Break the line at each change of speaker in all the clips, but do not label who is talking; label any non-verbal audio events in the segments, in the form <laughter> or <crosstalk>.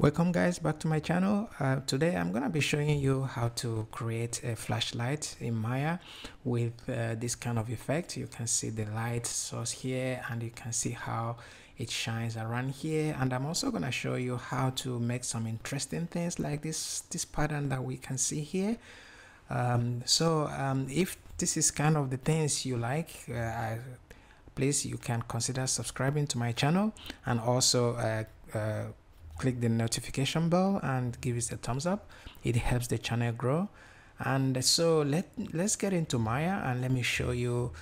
Welcome guys back to my channel. Uh, today I'm gonna be showing you how to create a flashlight in Maya with uh, this kind of effect. You can see the light source here and you can see how it shines around here and I'm also gonna show you how to make some interesting things like this this pattern that we can see here. Um, so um, if this is kind of the things you like, uh, I, please you can consider subscribing to my channel and also uh, uh, click the notification bell and give us a thumbs up. It helps the channel grow. And so let let's get into maya and let me show you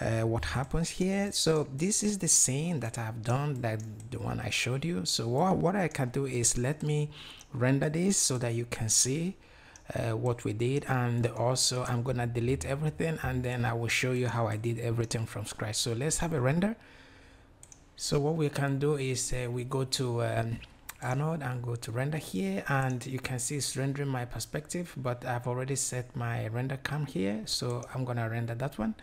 uh, what happens here. So this is the scene that I've done that the one I showed you. So what, what I can do is let me render this so that you can see uh, what we did. And also I'm gonna delete everything and then I will show you how I did everything from scratch. So let's have a render. So what we can do is uh, we go to um, Arnold and go to render here and you can see it's rendering my perspective but I've already set my render cam here so I'm gonna render that one.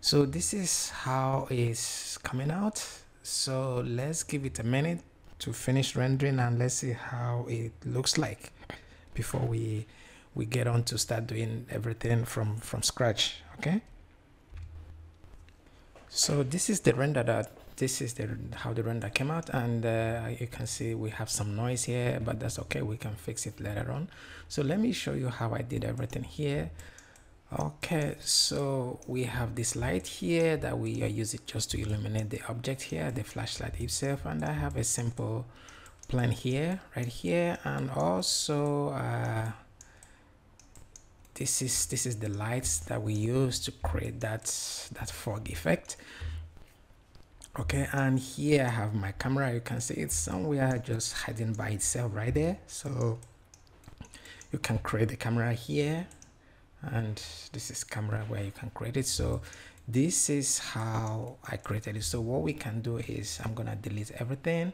So this is how it's coming out. So let's give it a minute to finish rendering and let's see how it looks like before we we get on to start doing everything from from scratch okay? So this is the render that this is the how the render came out and uh, you can see we have some noise here but that's okay we can fix it later on. So let me show you how I did everything here. Okay so we have this light here that we are using just to illuminate the object here the flashlight itself and I have a simple plan here right here and also uh, this is this is the lights that we use to create that that fog effect okay and here i have my camera. You can see it's somewhere just hiding by itself right there. So you can create the camera here and this is camera where you can create it. So this is how i created it. So what we can do is i'm gonna delete everything.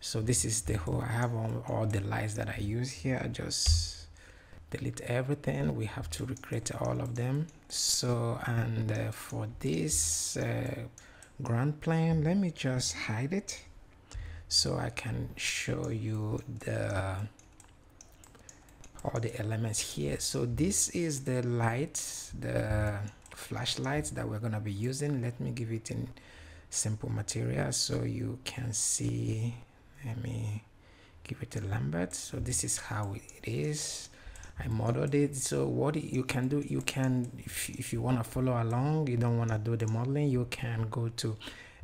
So this is the whole i have all, all the lights that i use here. I just delete everything. We have to recreate all of them. So and uh, for this uh, ground plane let me just hide it so I can show you the all the elements here. So this is the light the flashlights that we're gonna be using. Let me give it in simple material so you can see. Let me give it a Lambert. So this is how it is I modeled it. So what you can do you can if, if you want to follow along you don't want to do the modeling you can go to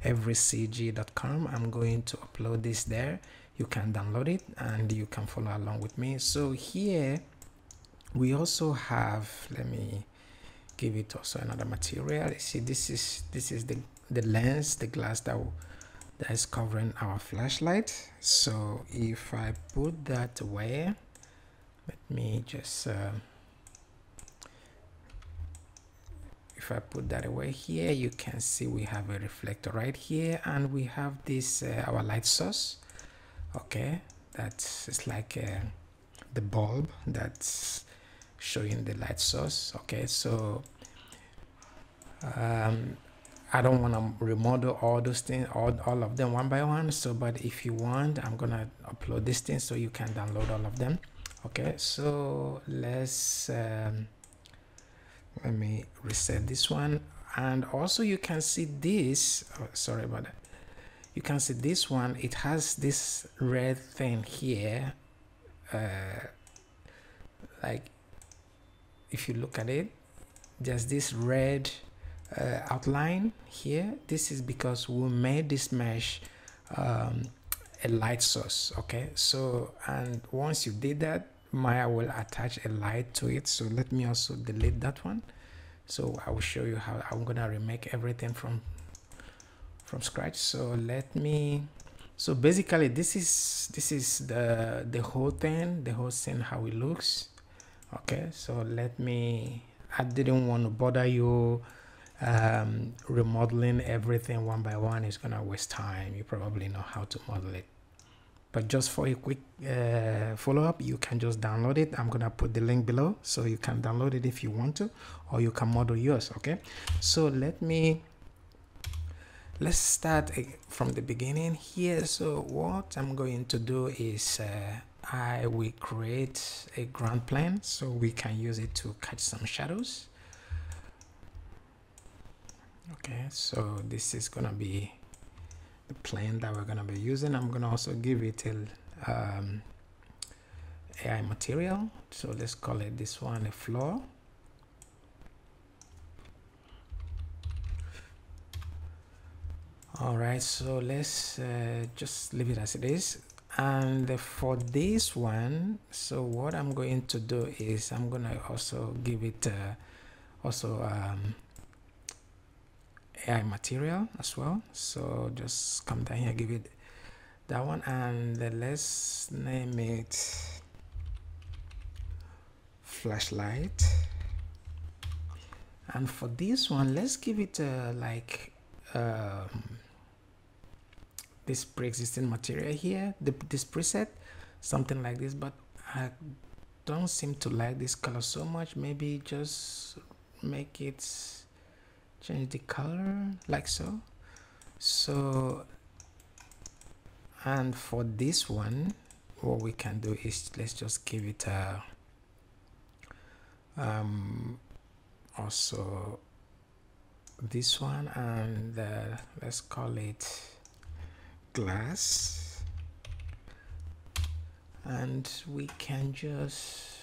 everycg.com I'm going to upload this there. You can download it and you can follow along with me. So here we also have let me give it also another material. You see this is this is the the lens the glass that that is covering our flashlight. So if I put that away let me just uh, if I put that away here you can see we have a reflector right here and we have this uh, our light source. Okay that's it's like uh, the bulb that's showing the light source. Okay so um, I don't want to remodel all those things all, all of them one by one. So but if you want I'm gonna upload this thing so you can download all of them okay so let's um, let me reset this one. And also you can see this oh, sorry about that. You can see this one it has this red thing here uh, like if you look at it there's this red uh, outline here. This is because we made this mesh um, a light source okay? So and once you did that Maya will attach a light to it so let me also delete that one. So I will show you how I'm gonna remake everything from from scratch. So let me so basically this is this is the the whole thing the whole scene how it looks. Okay so let me I didn't want to bother you um, remodeling everything one by one. Is gonna waste time. You probably know how to model it but just for a quick uh, follow-up you can just download it. I'm gonna put the link below so you can download it if you want to or you can model yours okay? So let me let's start from the beginning here. So what i'm going to do is uh, i will create a ground plane so we can use it to catch some shadows. Okay so this is gonna be the plane that we're gonna be using i'm gonna also give it a um, AI material. So let's call it this one a floor. All right so let's uh, just leave it as it is. And for this one so what I'm going to do is I'm gonna also give it uh, also um, AI material as well. So just come down here give it that one. And let's name it flashlight. And for this one let's give it uh, like um, this pre-existing material here the, this preset something like this. But I don't seem to like this color so much. Maybe just make it change the color like so. So and for this one what we can do is let's just give it a um also this one and uh, let's call it glass. And we can just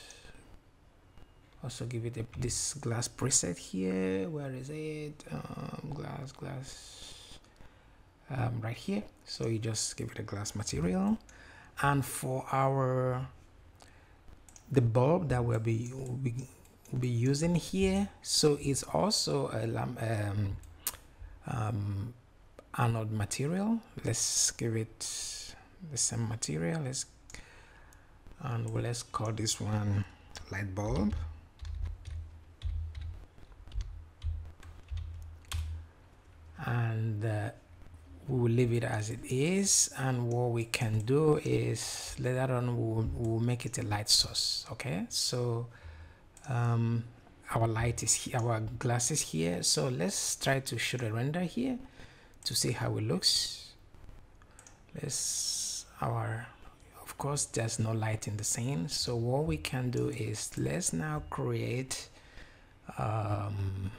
also give it a, this glass preset here. Where is it? Um, glass glass um, right here. So you just give it a glass material. And for our the bulb that we'll be, we'll be, we'll be using here so it's also a um, um, Arnold material. Let's give it the same material. Let's and let's call this one light bulb and uh, we will leave it as it is and what we can do is later on we'll, we'll make it a light source okay? So um, our light is here our glass is here. So let's try to shoot a render here to see how it looks. Let's our of course there's no light in the scene. So what we can do is let's now create um,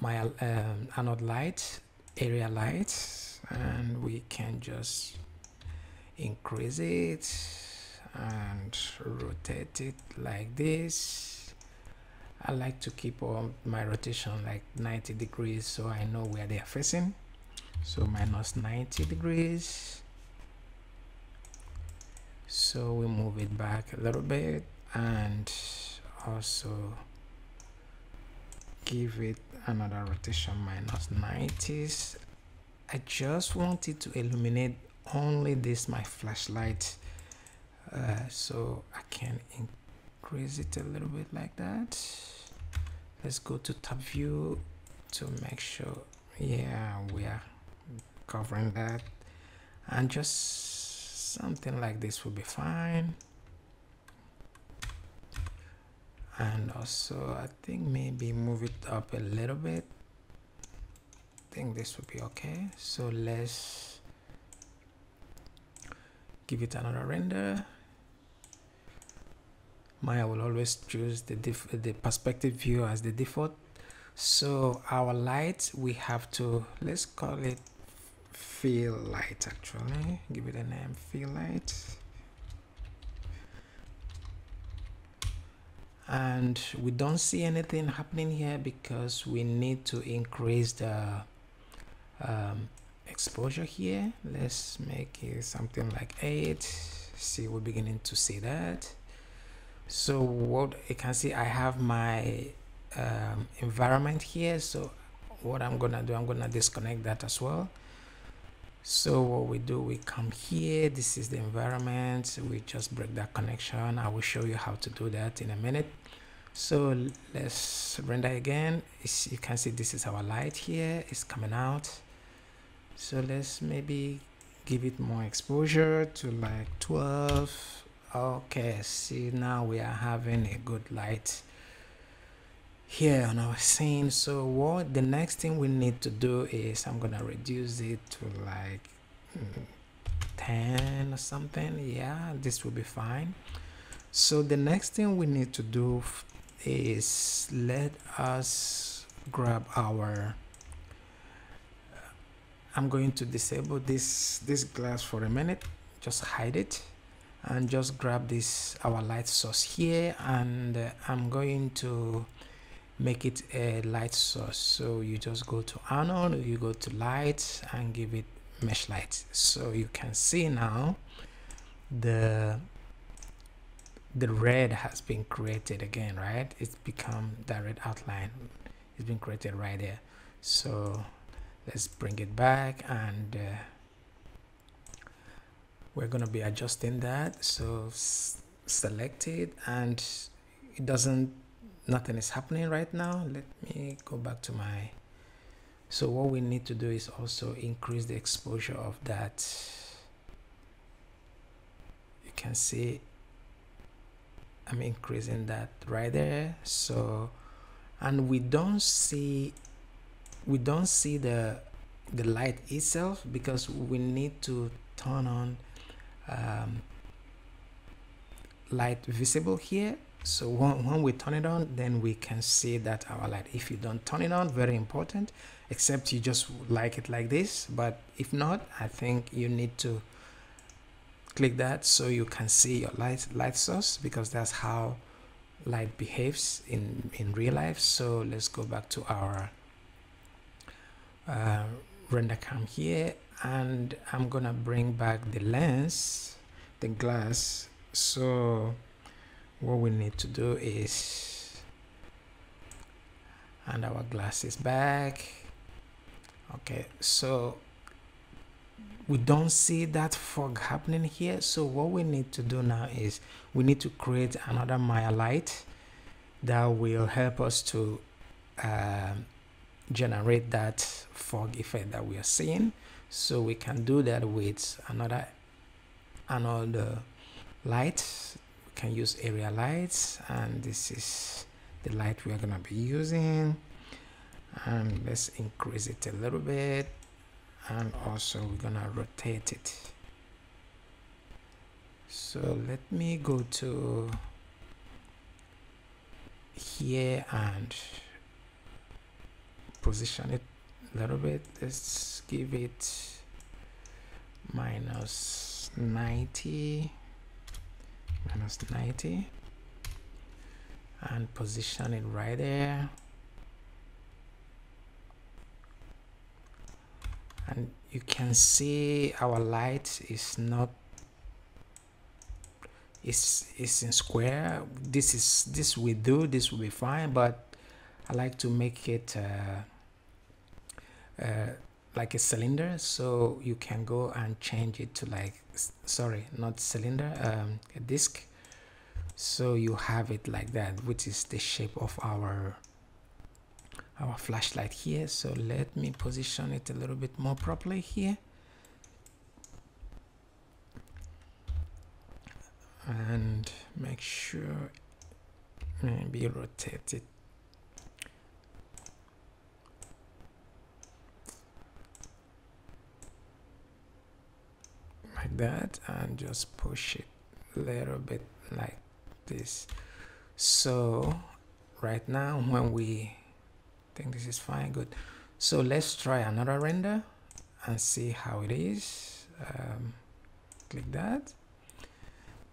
my um, Arnold light area light and we can just increase it and rotate it like this. I like to keep all my rotation like 90 degrees so I know where they are facing. So minus 90 degrees. So we move it back a little bit and also give it another rotation minus 90s I just wanted to illuminate only this my flashlight uh, so I can increase it a little bit like that. Let's go to top view to make sure yeah we are covering that. And just something like this will be fine and also I think maybe move it up a little bit I think this would be okay so let's give it another render Maya will always choose the, the perspective view as the default. So our light, we have to, let's call it fill light actually. Give it a name, fill light. And we don't see anything happening here because we need to increase the um, exposure here. Let's make it something like 8. See, we're beginning to see that so what you can see I have my um, environment here so what I'm gonna do I'm gonna disconnect that as well so what we do we come here this is the environment we just break that connection. I will show you how to do that in a minute. So let's render again. It's, you can see this is our light here it's coming out. So let's maybe give it more exposure to like 12 okay see now we are having a good light here on our scene so what the next thing we need to do is i'm gonna reduce it to like mm, 10 or something. Yeah this will be fine. So the next thing we need to do is let us grab our I'm going to disable this this glass for a minute. Just hide it and just grab this our light source here. And uh, I'm going to make it a light source. So you just go to Arnold you go to light and give it mesh light. So you can see now the the red has been created again right? It's become the red outline. It's been created right there. So let's bring it back and uh, we're going to be adjusting that. So select it and it doesn't nothing is happening right now let me go back to my so what we need to do is also increase the exposure of that. You can see I'm increasing that right there so and we don't see we don't see the the light itself because we need to turn on um, light visible here so when, when we turn it on then we can see that our light. If you don't turn it on very important except you just like it like this. But if not I think you need to click that so you can see your light light source because that's how light behaves in in real life. So let's go back to our uh, render cam here and I'm gonna bring back the lens the glass. So what we need to do is and our glass is back. Okay so we don't see that fog happening here. So what we need to do now is we need to create another Maya light that will help us to uh, generate that fog effect that we are seeing. So we can do that with another another light can use area lights and this is the light we are going to be using. And let's increase it a little bit and also we're gonna rotate it. So let me go to here and position it a little bit. Let's give it minus 90 minus 90 and position it right there. And you can see our light is not is is in square. This is this we do this will be fine but I like to make it uh, uh, like a cylinder so you can go and change it to like sorry not cylinder um, a disc. So you have it like that which is the shape of our our flashlight here. So let me position it a little bit more properly here. And make sure maybe rotate it like that and just push it a little bit like this. So right now when we think this is fine good. So let's try another render and see how it is. Um, click that.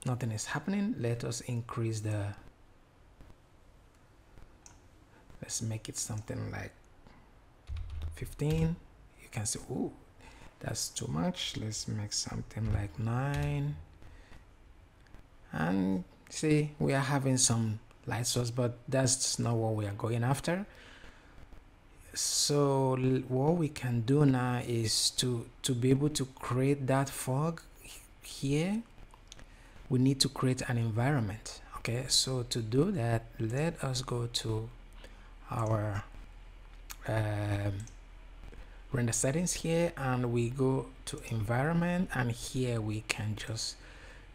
Nothing is happening. Let us increase the let's make it something like 15 you can see oh that's too much. Let's make something like 9 and see we are having some light source but that's not what we are going after. So what we can do now is to to be able to create that fog here. We need to create an environment okay? So to do that let us go to our um, render settings here and we go to environment and here we can just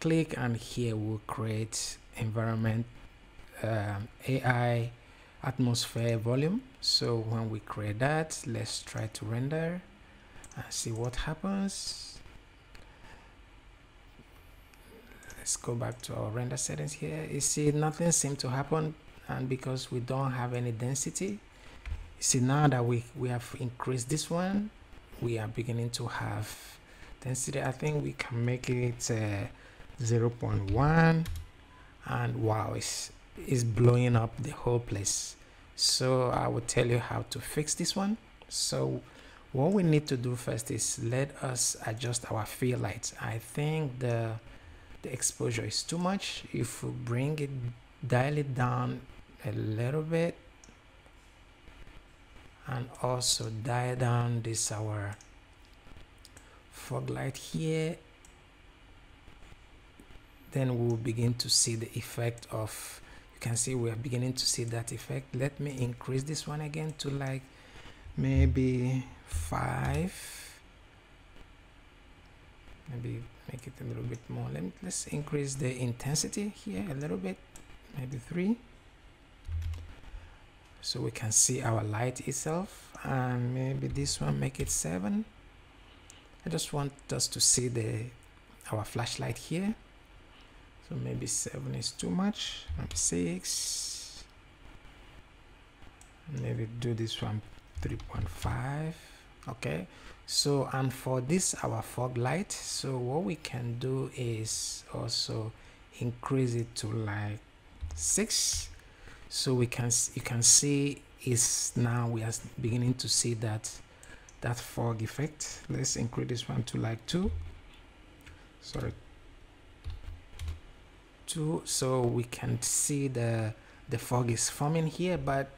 click and here we'll create environment um, AI atmosphere volume. So when we create that let's try to render and see what happens. Let's go back to our render settings here. You see nothing seemed to happen and because we don't have any density you see now that we we have increased this one we are beginning to have density. I think we can make it uh, 0.1 and wow it's is blowing up the whole place. So i will tell you how to fix this one. So what we need to do first is let us adjust our fill lights. I think the the exposure is too much. If we bring it dial it down a little bit and also dial down this our fog light here. Then we'll begin to see the effect of you can see we are beginning to see that effect. Let me increase this one again to like maybe five. Maybe make it a little bit more. Let me let's increase the intensity here a little bit maybe three so we can see our light itself and maybe this one make it seven. I just want us to see the our flashlight here. So maybe 7 is too much maybe 6 maybe do this one 3.5 okay? So and for this our fog light so what we can do is also increase it to like 6 so we can you can see is now we are beginning to see that that fog effect. Let's increase this one to like 2 sorry. Two so we can see the the fog is forming here but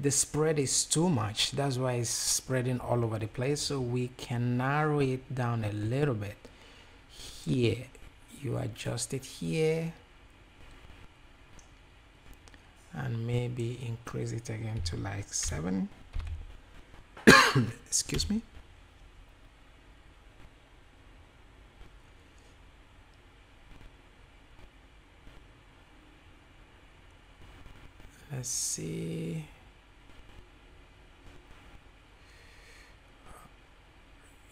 the spread is too much. That's why it's spreading all over the place. So we can narrow it down a little bit. Here you adjust it here and maybe increase it again to like 7 <coughs> excuse me. Let's see.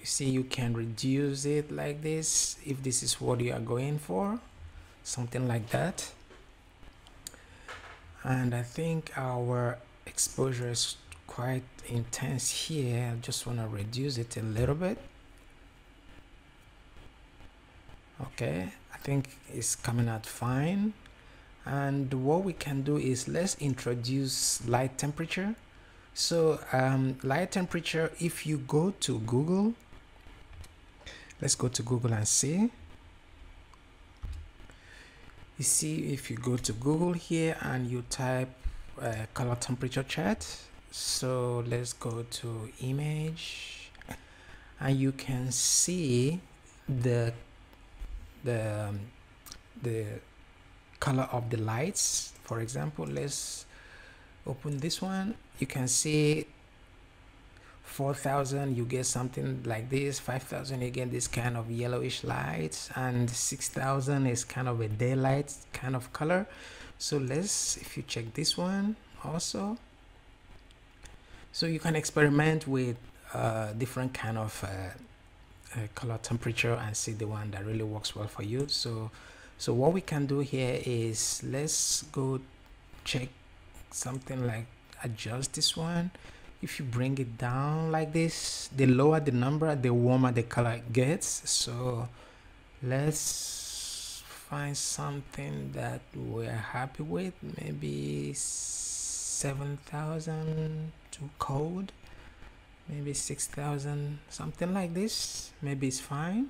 You see you can reduce it like this if this is what you are going for something like that and I think our exposure is quite intense here. I just want to reduce it a little bit. Okay I think it's coming out fine. And what we can do is let's introduce light temperature. So um, light temperature if you go to Google let's go to Google and see you see if you go to Google here and you type uh, color temperature chart so let's go to image and you can see the the um, the color of the lights. For example let's open this one. You can see 4000 you get something like this 5000 you get this kind of yellowish lights and 6000 is kind of a daylight kind of color. So let's if you check this one also. So you can experiment with uh, different kind of uh, uh, color temperature and see the one that really works well for you. So so what we can do here is let's go check something like adjust this one if you bring it down like this the lower the number the warmer the color gets. So let's find something that we're happy with. Maybe 7000 too cold maybe 6000 something like this. Maybe it's fine.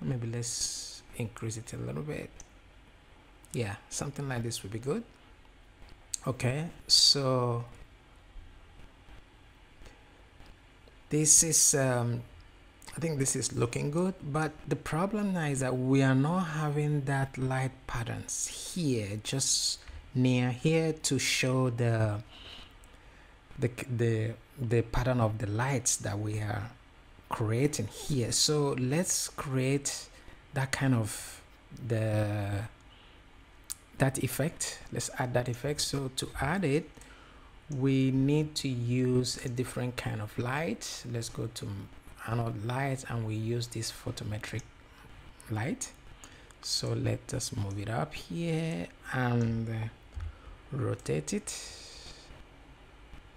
Maybe let's increase it a little bit. Yeah something like this would be good. Okay so this is um, I think this is looking good but the problem now is that we are not having that light patterns here just near here to show the the the the pattern of the lights that we are creating here. So let's create that kind of the that effect. Let's add that effect. So to add it we need to use a different kind of light. Let's go to Arnold light and we use this photometric light. So let us move it up here and uh, rotate it.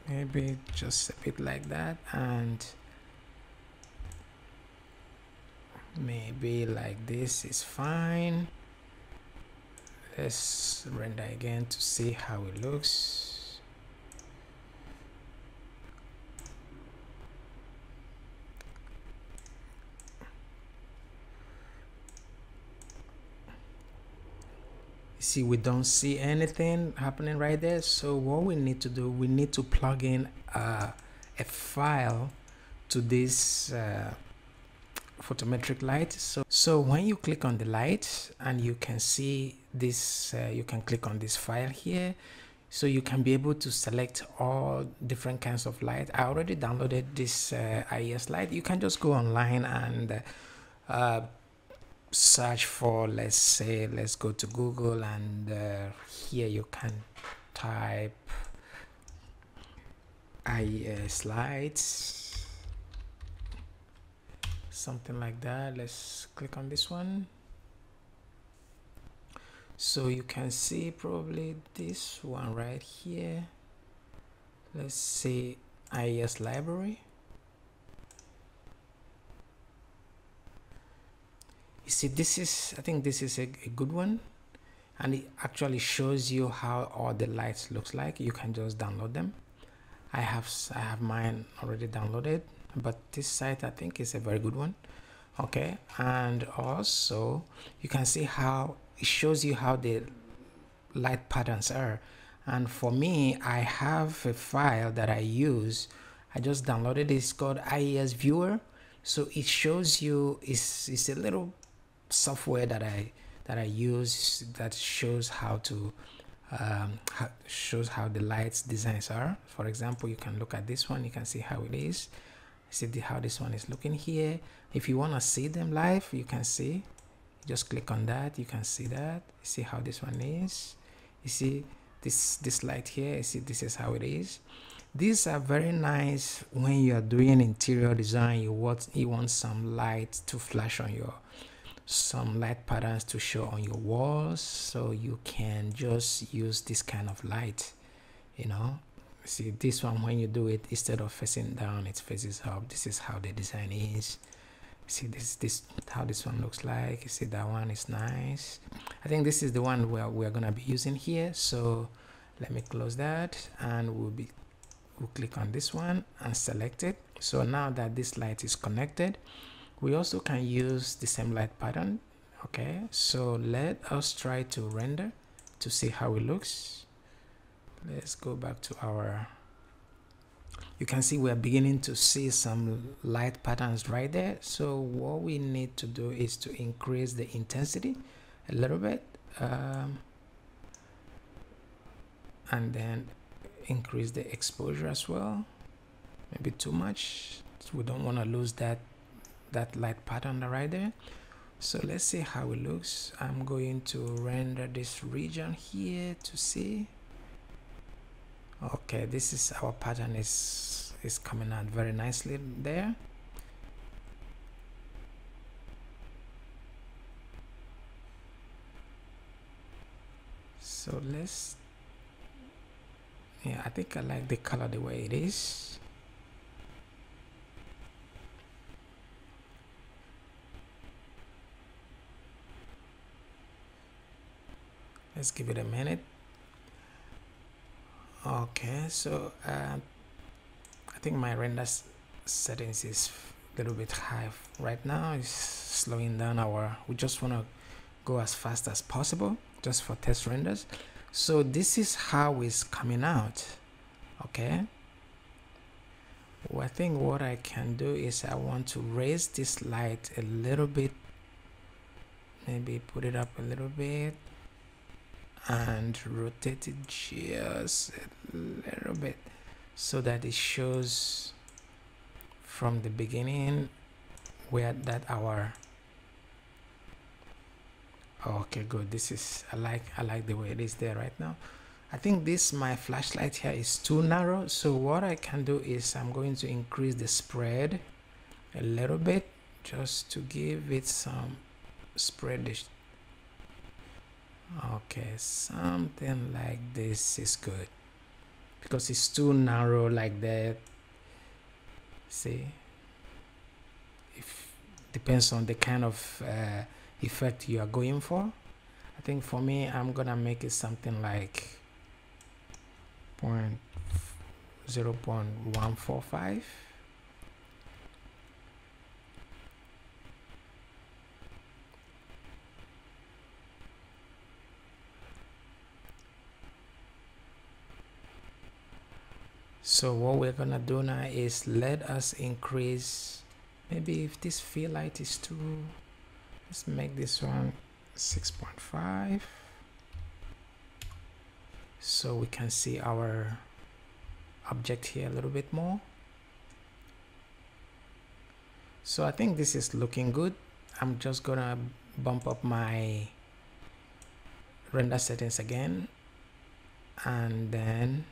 Maybe just a bit like that and maybe like this is fine. Let's render again to see how it looks see we don't see anything happening right there. So what we need to do we need to plug in uh, a file to this uh, photometric light. So so when you click on the light and you can see this uh, you can click on this file here. So you can be able to select all different kinds of light. I already downloaded this uh, IES light. You can just go online and uh, search for let's say let's go to google and uh, here you can type IES slides. Something like that. Let's click on this one. So you can see probably this one right here. Let's say IES library you see this is I think this is a, a good one. And it actually shows you how all the lights looks like. You can just download them. I have I have mine already downloaded but this site I think is a very good one. Okay and also you can see how it shows you how the light patterns are. And for me I have a file that I use. I just downloaded it. it's called IES viewer. So it shows you it's, it's a little software that I that I use that shows how to um, how, shows how the lights designs are. For example, you can look at this one. You can see how it is. See the, how this one is looking here. If you want to see them live, you can see. just click on that. You can see that. See how this one is. You see this this light here. You see this is how it is. These are very nice when you are doing interior design. You want you want some light to flash on your some light patterns to show on your walls so you can just use this kind of light you know? See this one when you do it instead of facing down it faces up. This is how the design is. See this this how this one looks like. You see that one is nice. I think this is the one where we're gonna be using here. So let me close that and we'll be we'll click on this one and select it. So now that this light is connected we also can use the same light pattern okay? So let us try to render to see how it looks. Let's go back to our you can see we're beginning to see some light patterns right there. So what we need to do is to increase the intensity a little bit um, and then increase the exposure as well. Maybe too much. We don't want to lose that that light pattern right there. So let's see how it looks. I'm going to render this region here to see. Okay this is our pattern is is coming out very nicely there. So let's yeah i think i like the color the way it is let's give it a minute. Okay so uh, I think my render settings is a little bit high right now. It's slowing down our we just want to go as fast as possible just for test renders. So this is how it's coming out okay? Well, I think what I can do is I want to raise this light a little bit maybe put it up a little bit and rotate it just a little bit so that it shows from the beginning where that our oh, okay good. This is I like I like the way it is there right now. I think this my flashlight here is too narrow so what I can do is I'm going to increase the spread a little bit just to give it some spreadish okay something like this is good. Because it's too narrow like that. See? If depends on the kind of uh, effect you are going for. I think for me I'm gonna make it something like point zero point one four five so what we're gonna do now is let us increase. Maybe if this fill light is too let's make this one 6.5 so we can see our object here a little bit more. So I think this is looking good. I'm just gonna bump up my render settings again. And then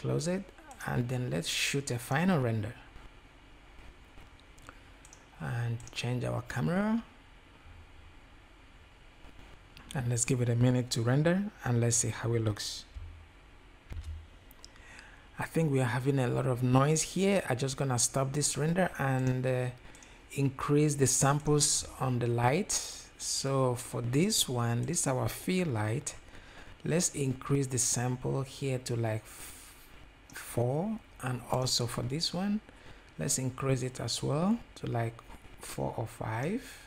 close it and then let's shoot a final render. And change our camera. And let's give it a minute to render and let's see how it looks. I think we are having a lot of noise here. I'm just gonna stop this render and uh, increase the samples on the light. So for this one this is our fill light. Let's increase the sample here to like 4 and also for this one let's increase it as well to like 4 or 5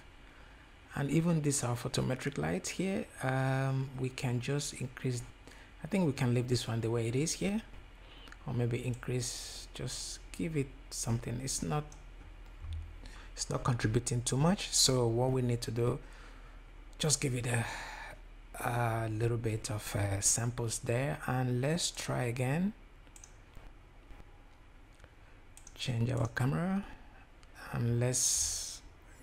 and even this our photometric light here um, we can just increase I think we can leave this one the way it is here or maybe increase just give it something. It's not it's not contributing too much. So what we need to do just give it a, a little bit of uh, samples there and let's try again change our camera and let's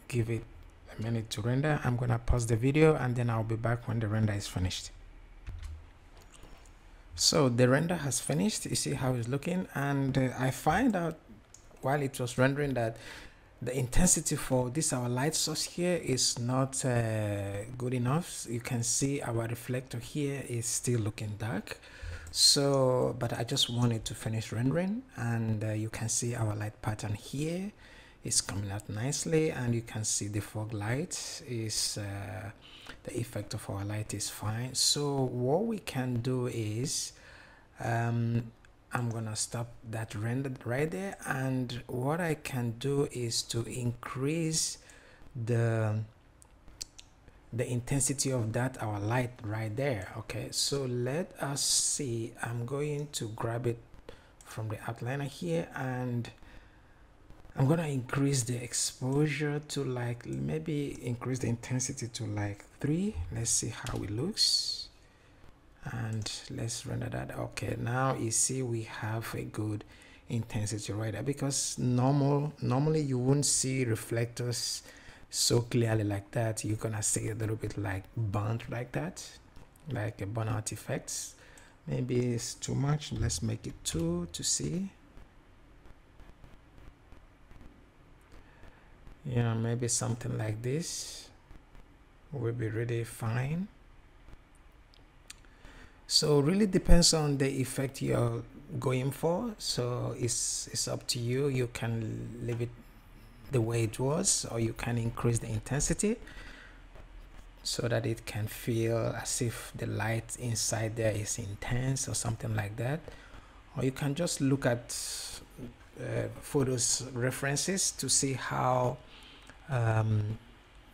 give it a minute to render. I'm gonna pause the video and then i'll be back when the render is finished. So the render has finished. You see how it's looking? And uh, i find out while it was rendering that the intensity for this our light source here is not uh, good enough. You can see our reflector here is still looking dark so but i just wanted to finish rendering and uh, you can see our light pattern here. Is coming out nicely and you can see the fog light is uh, the effect of our light is fine. So what we can do is um, I'm gonna stop that render right there and what I can do is to increase the the intensity of that our light right there okay? So let us see. I'm going to grab it from the outliner here and I'm gonna increase the exposure to like maybe increase the intensity to like 3 let's see how it looks. And let's render that. Okay now you see we have a good intensity right there because normal normally you wouldn't see reflectors so clearly like that you're gonna see a little bit like burnt like that like a burnout effects. Maybe it's too much let's make it two to see you know maybe something like this will be really fine. So really depends on the effect you're going for. So it's it's up to you. You can leave it the way it was or you can increase the intensity so that it can feel as if the light inside there is intense or something like that. Or you can just look at uh, photos references to see how um,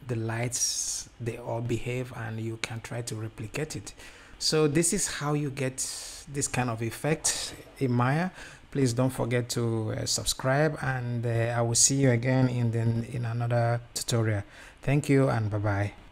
the lights they all behave and you can try to replicate it. So this is how you get this kind of effect in Maya please don't forget to uh, subscribe and uh, I will see you again in the, in another tutorial. Thank you and bye bye